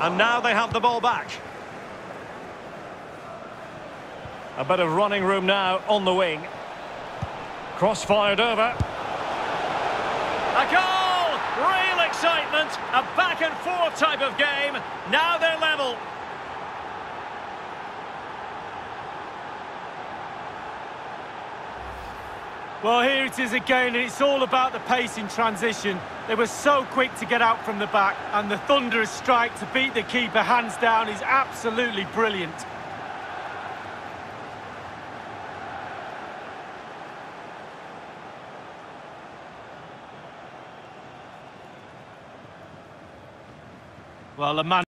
And now they have the ball back. A bit of running room now on the wing. Cross fired over. A goal! Real excitement. A back and forth type of game. Now they're Well, here it is again, and it's all about the pace in transition. They were so quick to get out from the back, and the thunderous strike to beat the keeper hands down is absolutely brilliant. Well, the man